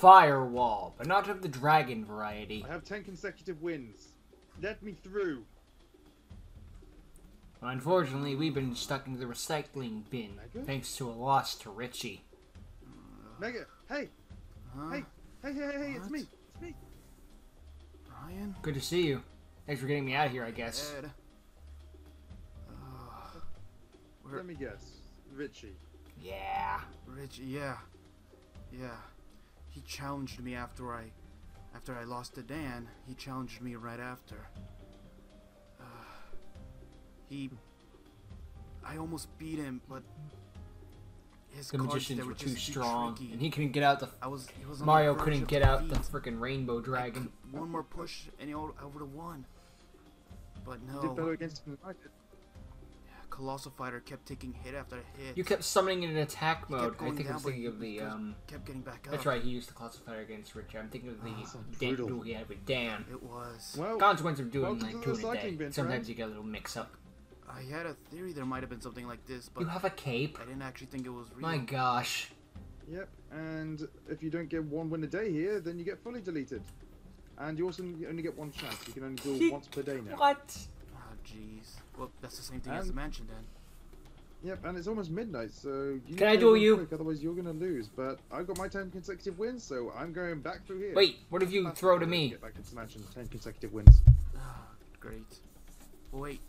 Firewall, but not of the dragon variety. I have 10 consecutive wins. Let me through. Unfortunately, we've been stuck in the recycling bin, Mega? thanks to a loss to Richie. Mega, hey, Huh? hey, hey, hey, hey, it's me. It's me. Brian? Good to see you. Thanks for getting me out of here, I guess. Ed. Uh, Let me guess. Richie. Yeah. Rich, yeah. Yeah. He challenged me after I after I lost to Dan. He challenged me right after. Uh, he I almost beat him, but his The cards magicians were were too just too strong, tricky. and he couldn't get out the. I was he was Mario couldn't get out the freaking rainbow dragon. one more push and he al- I would have won. But Did better no, against him than I did. Colossal Fighter kept taking hit after hit. You kept summoning in attack He mode. I going think I down, was but thinking of the. um kept getting back up. That's right, he used the classifier against Richard. I'm thinking of the Oh, sounds Dan duel he had with Dan. It was. Well, Consequence of doing welcome like two in a day. bin, Sometimes friend. you get a little mix up. I had a theory there might have been something like this, but You have a cape? I didn't actually think it was real. My gosh. Yep, and if you don't get one win a day here, then you get fully deleted. And you also only get one chance. You can only duel once per day now. What? Jeez. Well, that's the same thing as the mansion then. Yep, and it's almost midnight, so you Can I duel you? Quick, otherwise, you're gonna lose. But I've got my ten consecutive wins, so I'm going back through here. Wait, what if you That's throw to me? Get back into the mansion. Ten consecutive wins. Ah, great. Well, wait.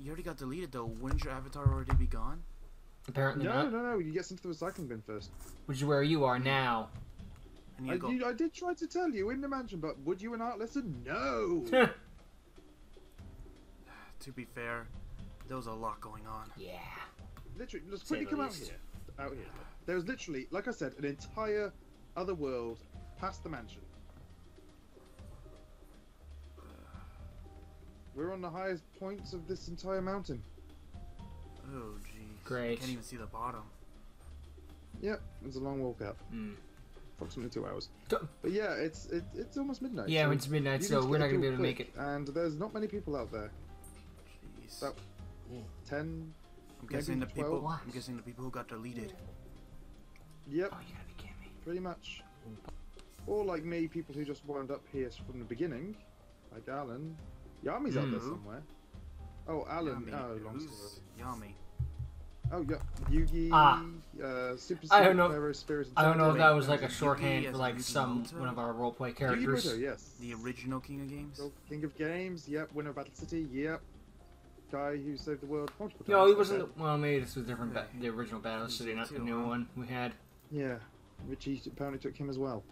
You already got deleted though. Wouldn't your avatar already be gone? Apparently No, not. no, no. no. You get sent to the recycling bin first. Which is where you are now. And I, go. you, I did try to tell you in the mansion, but would you and Art listen? No. To be fair, there was a lot going on. yeah. literally, let's quickly the come out here. Out here. There was literally, like I said, an entire other world past the mansion. We're on the highest points of this entire mountain. Oh, jeez. Great. Can't even see the bottom. Yep, it's a long walk up, Hmm. approximately two hours. T- But yeah, it's it, it's almost midnight. Yeah, so it's midnight, you so we're not gonna be able to make it. And there's not many people out there. Jeez. About ten. I'm guessing the maybe people. What? I'm guessing the people who got deleted. Yep, Oh, you gotta be kidding me. pretty much. Or like me, people who just wound up here from the beginning, like Alan. Yami's out there Hmm. somewhere. Oh, Alan. Yami. Oh, long Who's story. Yami? Oh, yeah. Yugi. Ah. Uh, Super I don't know- Pharaoh, Spirit I don't know if that was like a Yugi shorthand as for like some Muto? one of our roleplay Yugi characters. Muto, yes. The original King of Games? So, King of Games, yep. Winner of Battle City, yep. Guy who saved the world multiple times. No, he wasn't. The, well, maybe this was different. Ba- the original Battle He's City, in not the new huh? one we had. that. Yeah. Richie apparently took him as well.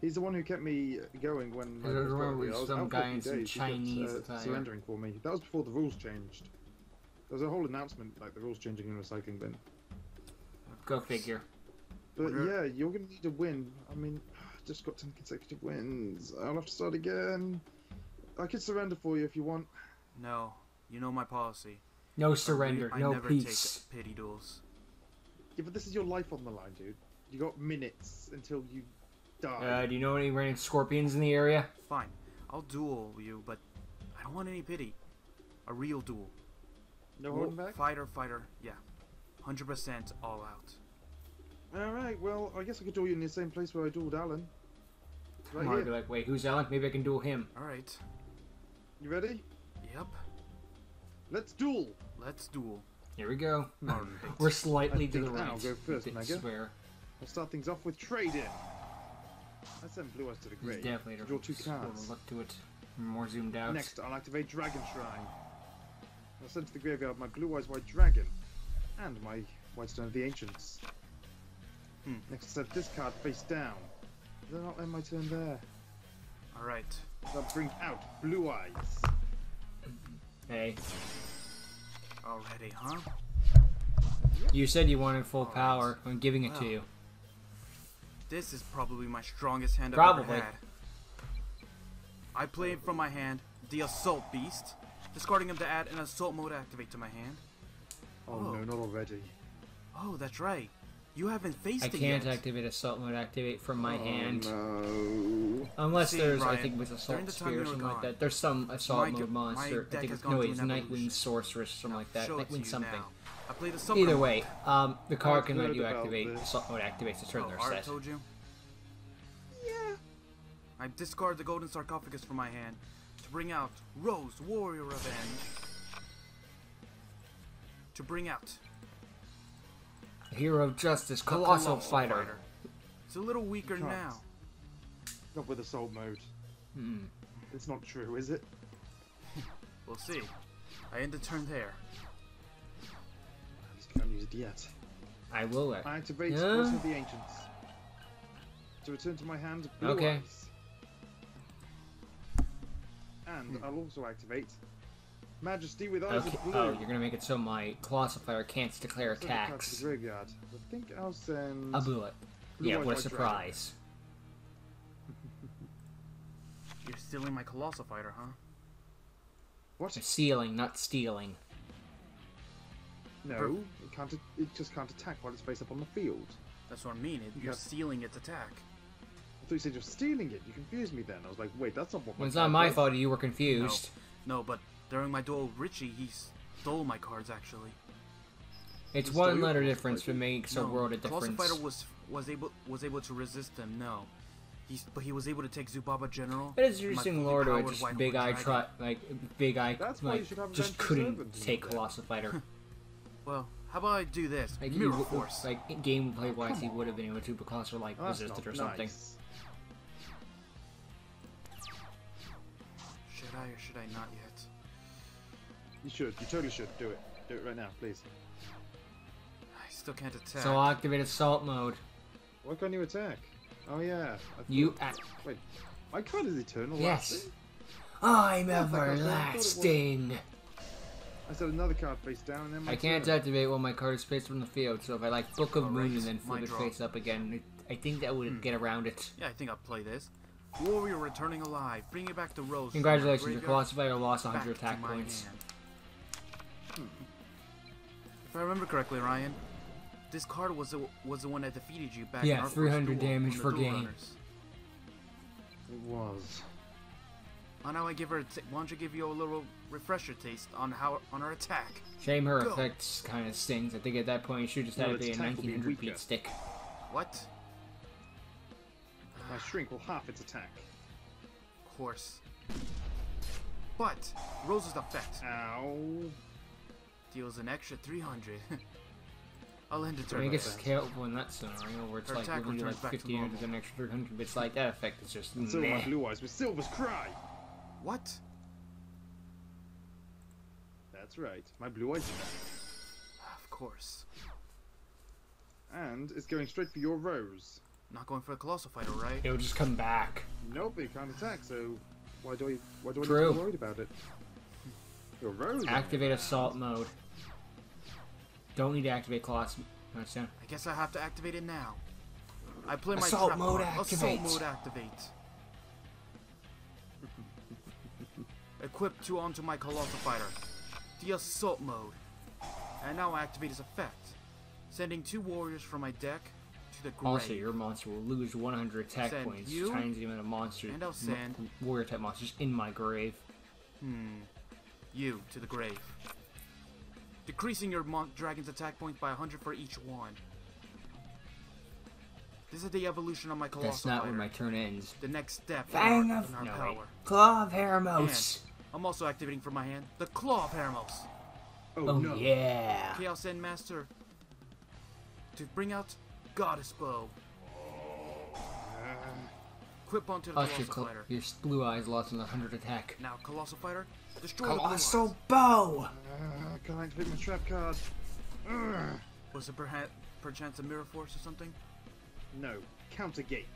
He's the one who kept me going when. I remember I was was some out for a guy in some days. He kept, Chinese uh, attire. surrendering for me. That was before the rules changed. There was a whole announcement like the rules changing in the recycling bin. Go figure. But Wonder- yeah, you're gonna need a win. I mean, I just got ten consecutive wins. I'll have to start again. I could surrender for you if you want. No. You know my policy. No surrender. I no never peace. take pity duels. Yeah, but this is your life on the line, dude. You got minutes until you die. Uh, do you know any random scorpions in the area? Fine. I'll duel you, but I don't want any pity. A real duel. no holding back. Fighter, fighter. Yeah. 100% all out. All right. Well, I guess I could duel you in the same place where I dueled Alan. Right I'm already here. like, wait, who's Alan? Maybe I can duel him. Alright. You ready? Yep. Let's duel. Let's duel. Here we go. Alright. We're slightly I to the right. I'll go first, I Mega. swear. I'll start things off with trading. I send blue eyes to the He's grave. definitely Draw two sort of cards. look to it. More zoomed out. Next, I'll activate Dragon Shrine. I'll send to the graveyard my Blue Eyes White Dragon and my White Stone of the Ancients. Hmm. Next, set this card face down. Then I'll end my turn there. Alright. I'll bring out Blue Eyes. Hey, Already, huh? you said you wanted full Alright. power. I'm giving it to you. This is probably my strongest hand I've Probably. ever had. I play it from my hand, the Assault Beast, discarding him to add an Assault mode activate to my hand. Oh, Oh. no, not already. Oh, that's right. You haven't faced I it can't yet. activate assault mode activate from my oh, hand. No. Unless See, there's, I think, with assault spear or were something like that. There's some assault mode monster. I think it's, no, through it's Nightwing evolution. Sorceress, something Now, like that. show it to Nightwing something. I play the Either way, um, the car can let you activate this. assault mode activates to turn Oh, their Art set. told you? Yeah. I discard the golden sarcophagus from my hand to bring out Rose, Warrior Revenge. To bring out Hero of Justice, the Colossal, Fighter. It's a little weaker now. Not with assault mode. Hmm. It's not true, is it? We'll see. I end the turn there. I just can't use it yet. I will. Uh, I activate Yeah. Voice of the Ancients. To return to my hand, Blue Okay. Eyes. And I'll also activate Majesty with Eyes okay. of Blue. Oh, you're gonna make it so my Colossal Fighter can't declare Send a to attacks. the graveyard. I think I'll send. I'll it. Blue Yeah, what a surprise. You're stealing my Colossal Fighter, huh? What? stealing, not stealing. No, it can't. It just can't attack while it's face up on the field. That's what I mean. It, You you're got- stealing its attack. I thought you said you're stealing it. You confused me then. I was like, wait, that's not what. Well, it's not my does. fault you were confused. No, but during my duel with Richie, he stole my cards actually. It's You stole one letter difference, Fighter? but makes a no, world of Colossal difference. Fighter was was able was able to resist them. No, he's but he was able to take Zubaba General. It is my interesting fully lore to it, just big eye Dragon. try like big eye That's like just couldn't take then. Colossal Fighter. Well, how about I do this? Like, Mirror w- Force. like gameplay wise, he would have been able to, but Colossal like Oh, that's resisted or something. nice. Should I or should I not yet? You should. You totally should. Do it. Do it right now, please. I still can't attack. So I'll activate assault mode. Why can't you attack? Oh yeah. I thought- You act. Wait. My card is eternal. Yes. lasting? I'm Yeah, it's I I thought it was- everlasting. I said another card face down and then my I can't turn. activate while my card is faced from the field, so if I like Book of Alright, Moon and then flip it face up again, it, I think that would Hmm. get around it. yeah, I think I'll play this. Warrior returning alive. Bring it back to Rose. Congratulations, your graveyard Colossal Fighter lost 100 attack points. hand. If I remember correctly, Ryan, this card was the, was the one that defeated you back in Yeah, our first 300 duel damage on the per game. Runners. It was. Why don't I give her? A t- why don't you give you a little refresher taste on how on her attack? Shame her Go. effects kind of stings. I think at that point you should just No, have its a attack will be 1900 weaker. beat stick. What? My shrink will half its attack. Of course. But Rose's effect Ow. Deals an extra 300. I'll end the I turn. mean, I with guess it's that. careful in that scenario where it's Her like attack we're like returns back to 50 units an extra 300 but it's Like that effect is just And so my blue eyes with Silver's cry. What? That's right. My blue eyes. Of course. And it's going straight for your rose. Not going for a colossal fighter, right? It'll just come back. Nope, it can't attack. So why do I? Why do I True. need to be worried about it? Your rose. Activate assault hand. mode. Don't need to activate Colossus. That's. I guess I have to activate it now. I play my Assault mode card. activate. Assault mode activate. Equip two onto my colossal fighter. The assault mode. And now I activate his effect. Sending two warriors from my deck to the grave. Also, your monster will lose 100 attack Send points you, times the amount of monsters, and I'll send- warrior type monsters in my grave. Hmm. You to the grave. Decreasing your mon- dragon's attack points by 100 for each one. This is the evolution of my colossal That's not fighter. where my turn ends. The next step in Fang our, of in our no, wait. power. Claw of Hermos. I'm also activating from my hand the Claw of Hermos. Oh, Oh no. yeah. Chaos End Master to bring out Goddess Bow. Uh, Equip onto the Also, your, Colossal Fighter. your blue eyes lost an 100 attack. Now, Colossal Fighter, destroy the Blue Colossal bow. uh, can't activate my trap card. Ugh. Was it perhaps, perchance a Mirror Force or something? No. Counter gate.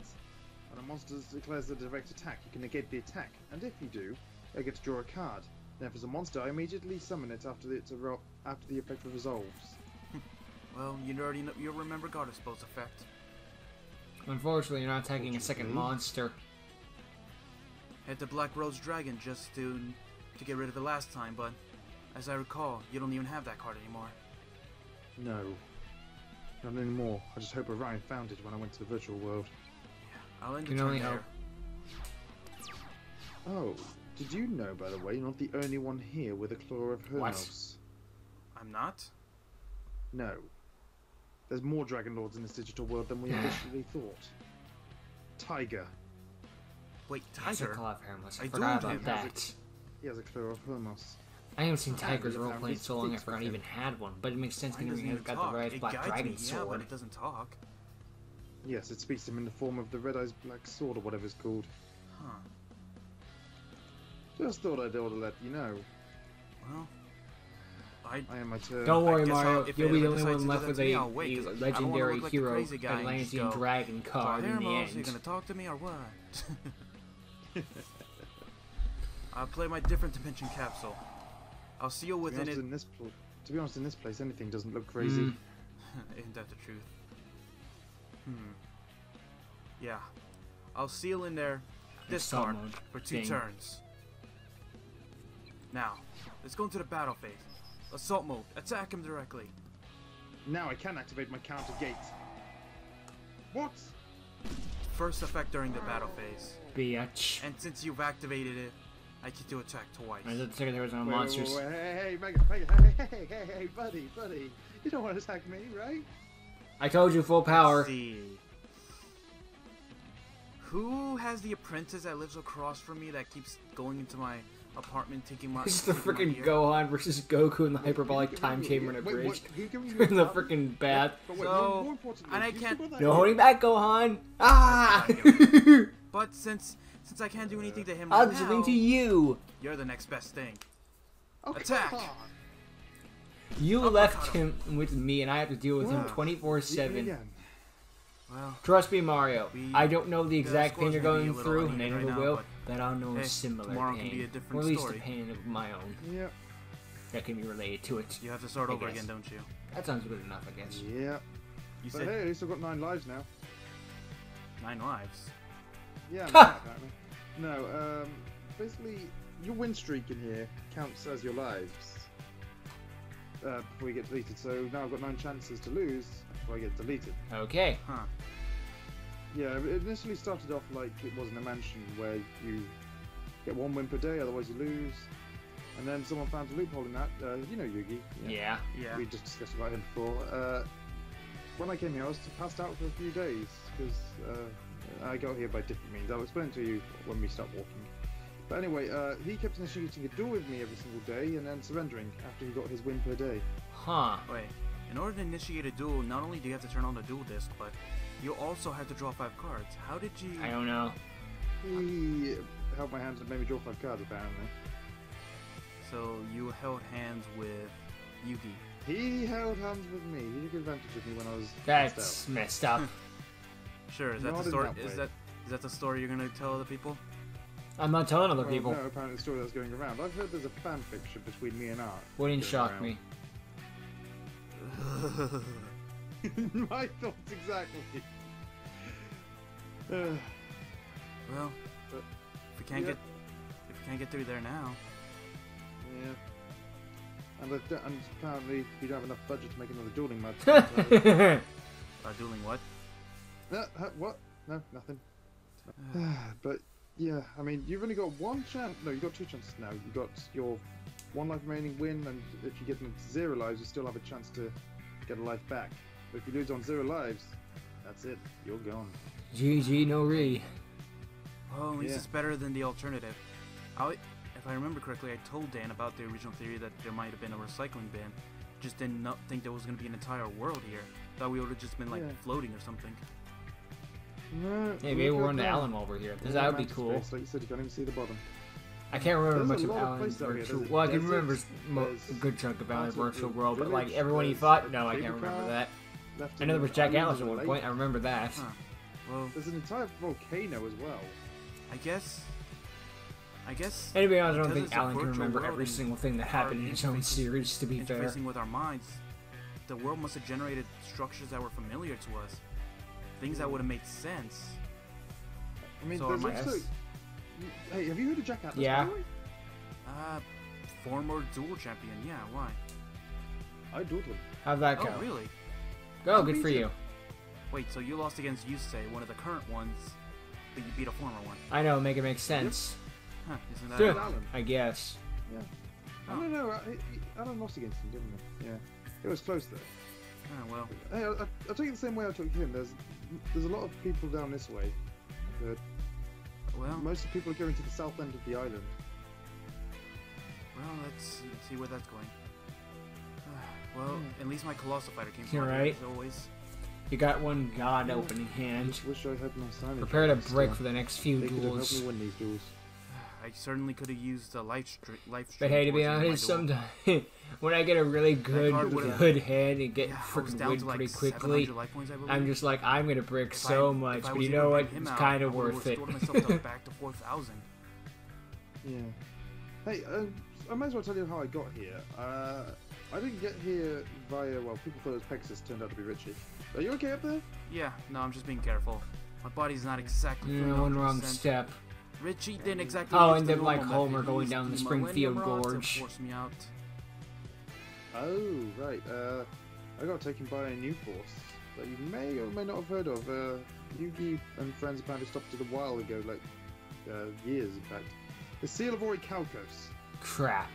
When a monster declares a direct attack, you can negate the attack, and if you do, I get to draw a card. Then, if it's a monster, I immediately summon it after the, it's after the effect resolves. Well, you already know, you'll remember Goddess Bow's effect. Unfortunately, you're not attacking a second Unfortunately. monster. Uh, Had the Black Rose Dragon just to to get rid of it last time, but as I recall, you don't even have that card anymore. No. Not anymore. I just hope Orion found it when I went to the virtual world. I'll end the Can turn only there. Oh, did you know, by the way, you're not the only one here with a claw of What? Hermos? I'm not. No. There's more Dragon Lords in this digital world than we initially thought. Tiger. Wait, Tiger? Claw of Hermos. I I forgot don't about have that. He has a Claw of Hermos. I haven't seen Tiger's haven't role played found so long I these forgot I even had one. But it makes sense Mine doesn't considering he's even got the. red eyes Black Dragon me, yeah, sword. but it doesn't talk. Yes, it speaks to him in the form of the Red Eyes Black Sword or whatever it's called. Huh. Just thought I'd ought to let you know. Well, I I am my turn. Don't worry, guess I'll- Mario. You'll be the only one left with a, me, a, I'll wait, a 'cause I don't wanna legendary like hero crazy guy and just Atlantean go, dragon card in the Hermos, you gonna talk to me or what? I'll play my different dimension capsule. I'll seal to, be within honest, it. in this pl- to be honest, in this place, anything doesn't look crazy. Mm. Isn't that the truth? Hmm. Yeah. I'll seal in there this Assault card for two thing. turns. Now, let's go into the battle phase. Assault mode. Attack him directly. Now I can activate my counter gate. What? First effect during the battle phase. Bitch. And since you've activated it, I get to attack twice. I was thinking there was no Wait, wait, monsters. wait, wait, hey, hey, Mega, Mega, hey, hey, hey, hey, buddy, buddy. You don't want to attack me, right? I told you full power. Let's see. Who has the apprentice that lives across from me that keeps going into my apartment taking my This is the freaking? Gohan versus Goku in the hyperbolic time chamber in a bridge. what? Who giving you in the freaking bath. But wait, So, more, more importantly, and I can't- still that No hit. holding back, Gohan. Ah! But since since I can't do anything to him I'll right just now, link to you. you're the next best thing. Come Attack. You Uppercut left him. him with me, and I have to deal with him 24-7. Well, Trust me, Mario. We- I don't know the exact scores pain you're may be a going through, and I uneven never right will, but but I'll know hey, a similar tomorrow pain. can be a different or at least story. a pain of my own Yeah, that can be related to it. you have to start I over guess. again, don't you? That sounds good enough, I guess. yeah. You But said hey, at least I've got nine lives now. nine lives. Yeah, I'm Ha! apparently. No, um, basically, your win streak in here counts as your lives uh, before you get deleted. So now I've got nine chances to lose before I get deleted. Okay. Huh. Yeah, it initially started off like it was in a mansion where you get one win per day, otherwise you lose. And then someone found a loophole in that. Uh, you know Yugi. Yeah. Yeah. We just discussed about him before. Uh, when I came here, I was passed out for a few days because uh, I got here by different means. I'll explain to you when we start walking. But anyway, uh, he kept initiating a duel with me every single day and then surrendering after he got his win per day. Huh. Wait. In order to initiate a duel, not only do you have to turn on the duel disc, but you also have to draw five cards. How did you? I don't know. He held my hand and made me draw five cards, apparently. So you held hands with Yugi. He held hands with me. He took advantage of me when I was passed That's messed up. Sure. Is that Not the story? That is that is that the story you're gonna tell other people? I'm not telling other Well, people. No, apparently the story that's going around. I've heard there's a fan fiction between me and Art. Wouldn't shock around. me. My thoughts exactly. Uh, Well, But- if we can't yeah. get if we can't get through there now, yeah. And, I don't- and apparently you don't have enough budget to make another dueling match. so- uh, dueling what? No, what? No, nothing. but yeah, I mean, you've only got one chance. No, you've got two chances now. You've got your one life remaining win, and if you get them to zero lives, you still have a chance to get a life back. But if you lose on zero lives, that's it. You're gone. GG no re. Well, at least Yeah. it's better than the alternative. I, if I remember correctly, I told Dan about the original theory that there might have been a recycling bin. Just did not think there was going to be an entire world here. Thought we would have just been like Yeah. floating or something. No, Hey, maybe we're at on the that. Allen while we're here. This All that would be cool. space, Like you said, you can't even see the bottom. I can't remember There's much of lot of Alan places out here. Virtual. Well, I can remember a good chunk of Alan lots of Virtual the World, but like everyone he fought, no, I can't remember that. I know there was Jack island Atlas at one lake. point. I remember that. Huh. Well, There's an entire volcano as well. I guess. I guess And to be honest, I don't think Alan can remember every single thing that happened in his own series, to be fair. interfacing with our minds, the world must have generated structures that were familiar to us, things that would have made sense. I mean, So there's am I- also. Hey, have you heard of Jack Atlas? Yeah. By the way? Uh, former duel champion. Yeah, why? I dueled him. How'd that go? Oh, really? Go, I good beat for him. you. Wait, so you lost against Yusei, one of the current ones, but you beat a former one. I know, make it make sense. Huh, isn't that Yeah. Alan. I guess. Yeah. Oh. I don't know. I, I, Alan lost against him, didn't he? Yeah. It was close though. Oh, well, Hey, I, I, I'll take it the same way I took him. There's there's a lot of people down this way. I've heard. well, most of the people are going to the south end of the island. Well, let's see, see where that's going. well, Hmm. at least my colossal fighter came You're right. as always. You got one god opening hand. just wish I had my signage. Prepare to break for the next few They could have helped me win these duels. I certainly could have used the life stream. Life stream But hey, to be portion of my honest, sometimes when I get a really good good head and get Yeah, freaking down win to like pretty quickly, life points, I I'm just like I'm gonna brick If so I- much. But you know what? bring him It's out, kind I of would've worth it. myself to back to 4,000. Yeah. Hey, uh, I might as well tell you how I got here. Uh, I didn't get here via, well, people thought it was Pegasus, turned out to be Richie. Are you okay up there? Yeah, no, I'm just being careful. My body's not exactly. You feeling one wrong step. Richie didn't exactly. Oh, use and the then, like, Homer going down the Springfield Gorge. force me out. Oh, right. Uh, I got taken by a new force that you may or may not have heard of. Uh, Yugi and friends apparently stopped it a while ago, like, uh, years, in fact. The Seal of Orichalcos. Crap.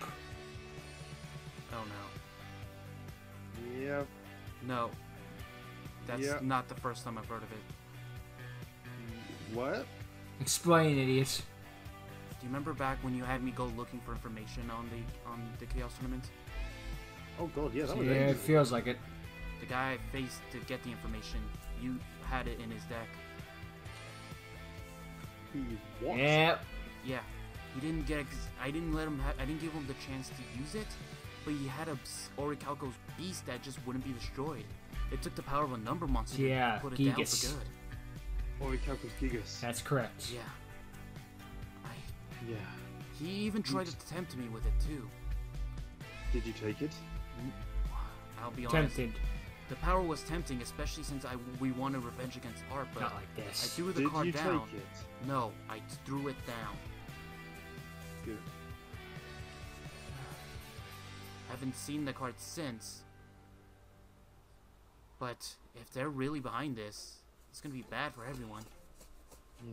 Oh no. Yeah, No. That's Yeah. not the first time I've heard of it. what? Explain, idiot. Do you remember back when you had me go looking for information on the on the Chaos tournament? Oh god, yeah, that was Yeah, it feels like it. The guy I faced to get the information, you had it in his deck. He what? Yeah. Yeah, he didn't get. Ex- I didn't let him. Ha- I didn't give him the chance to use it, but he had a Orichalcos beast that just wouldn't be destroyed. It took the power of a number monster Yeah, to put it down for good. Orichalcos Gigas. That's correct. Yeah. I, Yeah. he even tried to tempt me with it too. Did you take it? I'll be honest. Tempted. The power was tempting, especially since I we wanted revenge against Art, but Not like I this. threw the Did card you down. take it? No, I threw it down. Good. Haven't seen the card since. But if they're really behind this, it's gonna be bad for everyone. Yeah.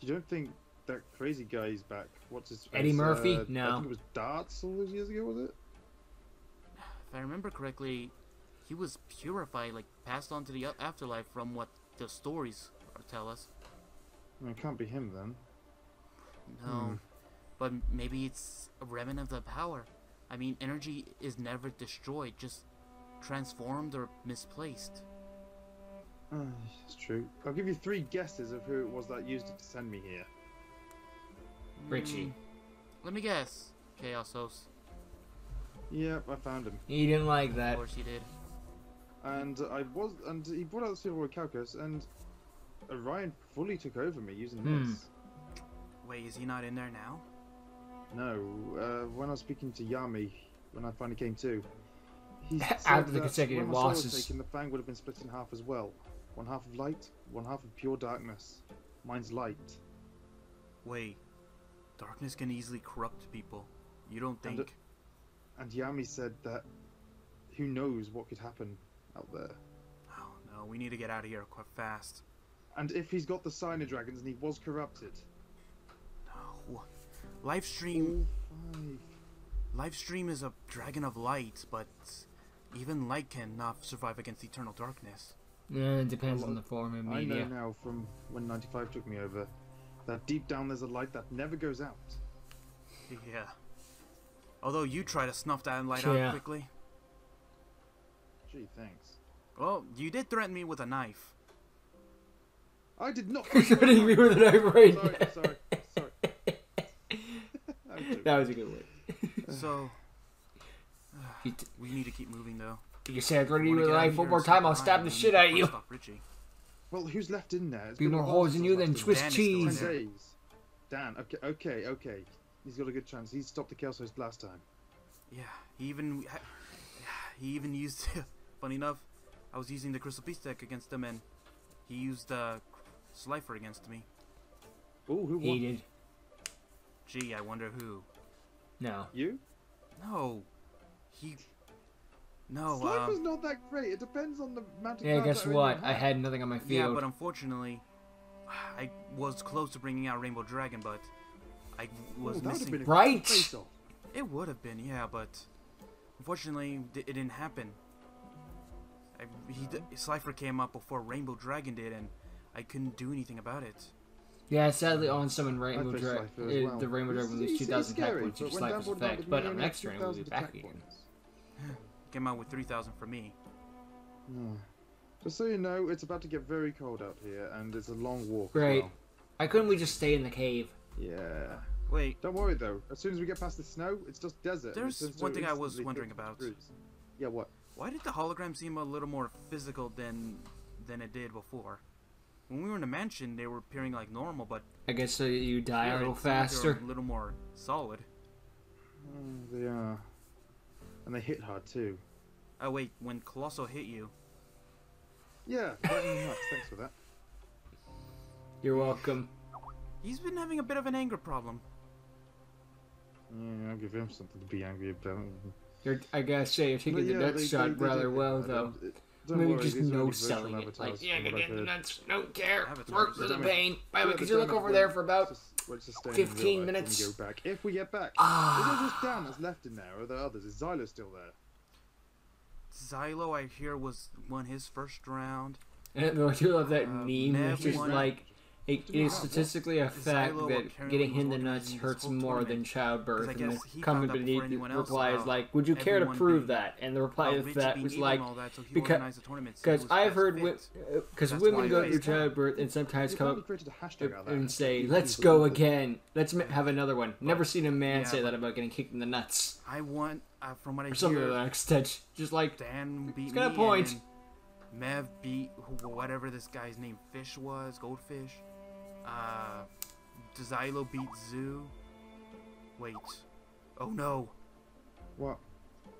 You don't think that crazy guy's back? What's his Eddie face? Murphy? Uh, I No. think it was Dartz all those years ago, was it? If I remember correctly, he was purified, like passed on to the afterlife from what the stories tell us. No, it can't be him then. No, Hmm. but maybe it's a remnant of the power. I mean, energy is never destroyed, just transformed or misplaced. Uh, it's true. I'll give you three guesses of who it was that used it to send me here. Richie. Mm, let me guess. Chaos Chaosos. Yep, I found him. He didn't like that. Of course he did. And I was, and he brought out the Silver Calcus, and Orion fully took over me using Hmm. this. Wait, is he not in there now? No, uh, when I was speaking to Yami, when I finally came to, he After said the that consecutive when my soul was losses. taken, the Fang would have been split in half as well. One half of light, one half of pure darkness. Mine's light. Wait. Darkness can easily corrupt people. You don't And uh, think? And Yami said that who knows what could happen out there. Oh no, we need to get out of here quite fast. And if he's got the Signer Dragons and he was corrupted, No. Life Stream all oh, five. Life Stream is a dragon of light, but even light cannot survive against eternal darkness. Yeah, it depends on the form of I know now from when 95 took me over that deep down there's a light that never goes out. Yeah. Although you try to snuff that light Yeah. out quickly. Gee, thanks. Well, you did threaten me with a knife. I did not. You're me with an knife right Sorry, sorry, sorry. That was a good one. So You, we need to keep moving though. You say I'm threatening you Wanna with a get knife one more time, I'll stab the shit need out of you. stop Well, who's left in there? It's Be been more holes since in you was than left Swiss Dan is still in cheese. Ten Dan, okay, okay, okay. He's got a good chance. He stopped the Chaos Host last time. Yeah, he even he even used. funny enough, I was using the Crystal Beast deck against him, and he used the Slifer against me. Oh, who won? He did. Gee, I wonder who. No. You? No, he. No, Slifer's um, not that great. It depends on the amount of Yeah, guess that are in what? I had nothing on my field. yeah, but unfortunately, I was close to bringing out Rainbow Dragon, but I was Ooh, that would have missing. been Right. It would have been, yeah, but unfortunately, it didn't happen. I, he d- Slifer came up before Rainbow Dragon did, and I couldn't do anything about it. Yeah, sadly, on summon Rainbow Dragon, well. the Rainbow Dragon lose it's- 2,000 it's attack points but each when Slifer's effect, but we on next had turn we'll be back attack again. points. Came out with 3,000 for me. Yeah. Just so you know, it's about to get very cold out here, and it's a long walk. Right. Well. Why couldn't we just stay in the cave? Yeah. Wait, Don't worry though. As soon as we get past the snow, it's just desert. There's one thing I was wondering about. fruits. Yeah. What? why did the hologram seem a little more physical than than it did before? When we were in the mansion, they were appearing like normal, but I guess so you die here a little it like faster. a little more solid. Mm, they are. And they hit hard too. Oh wait, when Colossal hit you, Yeah. Thanks for that. You're welcome. he's been having a bit of an anger problem. Yeah, I'll give him something to be angry about. You're, I gotta say, you're taking But the yeah, nuts they- shot they- they rather do well, though. Don't- Don't Maybe worry, just no selling it. Like, avatars yeah, from get what I've the nuts, don't care. Avatars. Work for the it. pain. By the way, Yeah, could you look over there for about just- we're in 15 minutes? We go back. If we get back. Ah. Is it just Dan that's left in there, or are there others? Is Xylo still there? Xylo, I hear, was won his first round. And I do love that Uh, meme, Nev which is won- like, it, it is statistically a fact that getting hit in the nuts hurts more than tournament, childbirth. 'cause I And the guess he comment beneath the reply is like, would you care to prove that? And the reply How to that was like, and all that, so he because- organized the tournament, so he because I've heard, fit. because That's women go through childbirth and sometimes come up created a hashtag out of that. and say, "Let's go again. Let's have another one. Never seen a man say that about getting kicked in the nuts. I want, uh, from what I Or something to hear, that extent. Just like, Dan beat got a me, point. Mev beat whatever this guy's name Fish was, Goldfish. Uh, Xylo beat Zoo. Wait. Oh no. What?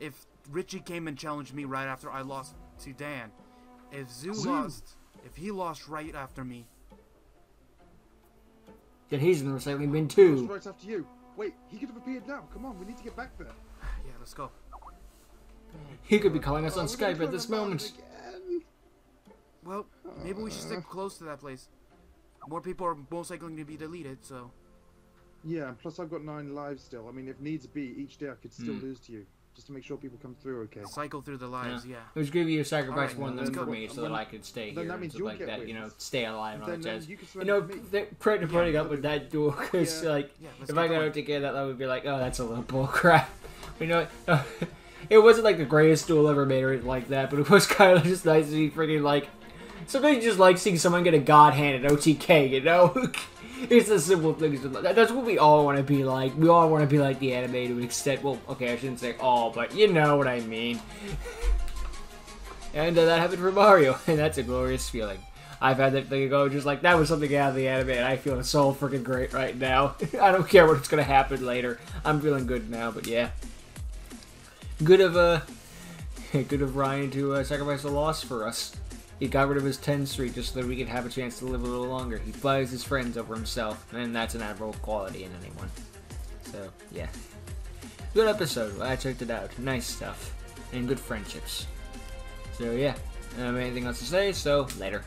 If Richie came and challenged me right after I lost to Dan, if Zoo, Zoo. lost, if he lost right after me, then he's in the recycling bin Goes too. right after you. Wait, he could have appeared now. Come on, we need to get back there. yeah, let's go. He could be calling us Oh, on we're Skype at this moment. again. Well, maybe we should stick close to that place. More people are most likely going to be deleted, so Yeah, and plus I've got nine lives still. I mean, if needs be, each day I could still Hmm. lose to you, just to make sure people come through okay. cycle through the lives. Yeah. It was give you a sacrifice Alright, one of them for me so that I could stay then here that and means stuff you'll like get that, you know, stay alive and all Then, that then jazz. you You know, to me. the Yeah, putting up with that duel because, Yeah. like, Yeah, if I got out to get that, that would be like, oh, that's a little bullcrap. You know, it wasn't like the greatest duel ever made or anything like that, but it was kind of just nice to see freaking like. Sometimes you just like seeing someone get a god hand at OTK, you know? it's the simple things. That's what we all want to be like. We all want to be like the anime to an extent. Well, okay, I shouldn't say all, but you know what I mean. And uh, that happened for Mario, and that's a glorious feeling. I've had that thing go just like that was something out of the anime, and I feel so freaking great right now. I don't care what's gonna happen later. I'm feeling good now, but yeah. Good of uh, good of Ryan to uh, sacrifice a loss for us. He got rid of his 10 Street just so that we could have a chance to live a little longer. He flies his friends over himself, and that's an admirable quality in anyone. So, yeah. Good episode. I checked it out. Nice stuff. And good friendships. So, yeah. I don't have anything else to say, so later.